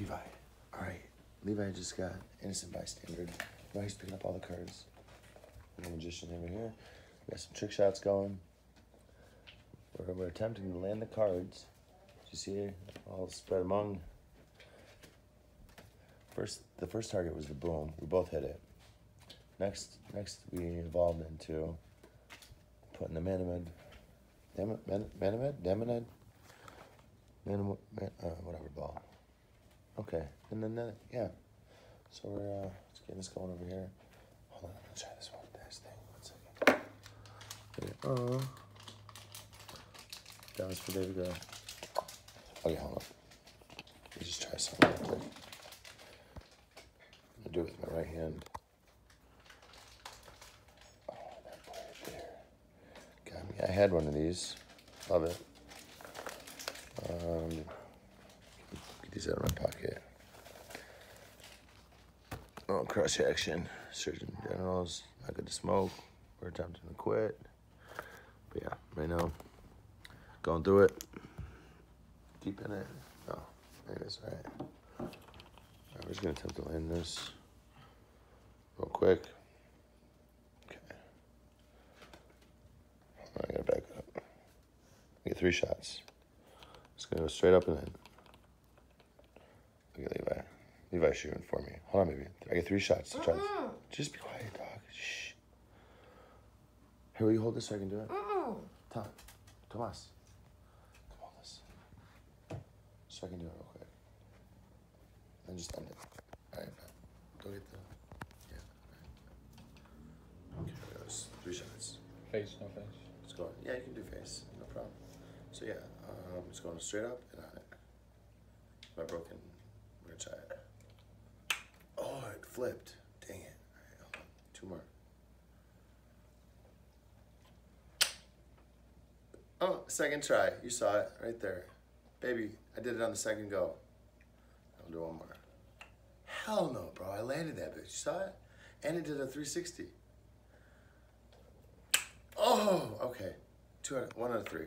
Levi. All right. Levi just got innocent bystander. Now he's picking up all the cards. The magician over here. We got some trick shots going. We're, we're attempting to land the cards. You see all spread among. First, the first target was the boom. We both hit it. Next, next we evolved into putting the Manamed, Manamed, Manamed, Manamed, Manamed, uh, whatever ball. Okay, and then uh, yeah. So we're uh, let's get this going over here. Hold on, I'm gonna try this one last thing. One second. Okay, uh, that was for David. Go. Okay, hold on. Let me just try something real quick. I'm gonna do it with my right hand. Oh, that boy right there. Got me. I had one of these. Love it. Um, these out of my pocket. Oh, cross action. Surgeon General's not good to smoke. We're attempting to quit. But yeah, right now, going through it. Deep in it. Oh, anyways, all right. All right, we're just gonna attempt to land this real quick. Okay. I gotta back up. Get three shots. Just gonna go straight up and in. Look at Levi. Levi's shooting for me. Hold on, baby. I get three shots to try this. Just be quiet, dog. Shh. Here, will you hold this so I can do it? Tom, Tomas. Come hold this. So I can do it real quick. And just end it. All right, man. go get the. Yeah. Okay, there goes. Three shots. Face, no face. Let's go. Yeah, you can do face. No problem. So yeah, um, it's going straight up and on it. If I broken, we're gonna try it. Flipped. Dang it. Two more. Oh, second try. You saw it right there. Baby, I did it on the second go. I'll do one more. Hell no, bro. I landed that bitch. You saw it? And it did a 360. Oh, okay. Two out of, one out of three.